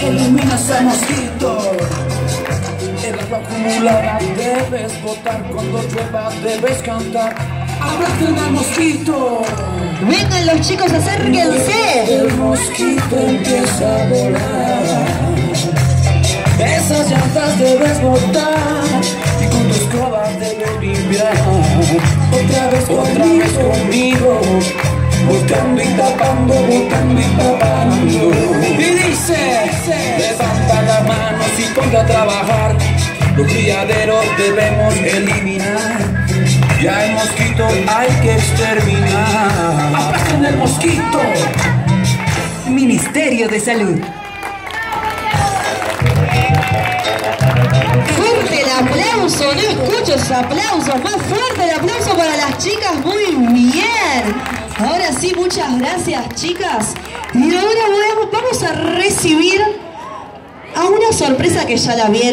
Elimina ese mosquito. El agua acumulada debes botar. Cuando llueva debes cantar. Abraza al mosquito. Vengan los chicos, acérquense. El mosquito empieza a volar. Esas llantas debes botar. Y con tu escoba debes limpiar. Otra vez, otra vez conmigo. Buscando y tapando, buscando y tapando. Y dice, ponte a trabajar. Los criaderos debemos eliminar. Ya el mosquito hay que exterminar. ¡Aplaquen el mosquito! Ministerio de Salud. Fuerte el aplauso, no escucho esos aplausos. Más fuerte el aplauso para las chicas, muy bien. Ahora sí, muchas gracias chicas. Y ahora vamos a recibir sorpresa que ya la vieron.